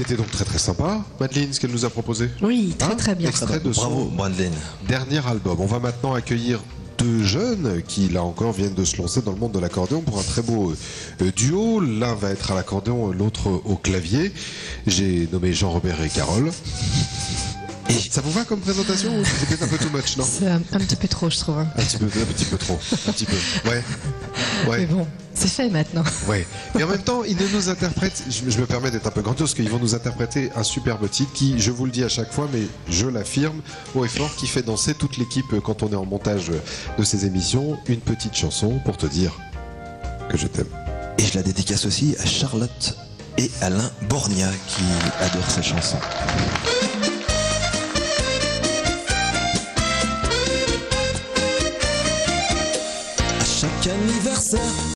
était donc très très sympa, Madeleine, ce qu'elle nous a proposé. Oui, très Hein très bien. Extrait de Bravo, Brandlin. dernier album. On va maintenant accueillir deux jeunes qui, là encore, viennent de se lancer dans le monde de l'accordéon pour un très beau euh, duo. L'un va être à l'accordéon, l'autre au clavier. J'ai nommé Jean-Robert et Carole. Et ça vous va comme présentation ou C'est peut-être un peu too much, non? C'est un, un petit peu trop, je trouve. hein. Un petit peu, un petit peu trop. Un petit peu. Ouais. Mais Ouais. bon, c'est fait maintenant. Ouais. Et en même temps, ils ne nous interprètent, je, je me permets d'être un peu grandiose, parce qu'ils vont nous interpréter un superbe titre qui, je vous le dis à chaque fois, mais je l'affirme haut et fort, qui fait danser toute l'équipe quand on est en montage de ces émissions. Une petite chanson pour te dire que je t'aime. Et je la dédicace aussi à Charlotte et Alain Borgna qui adorent cette chanson. Anniversaire,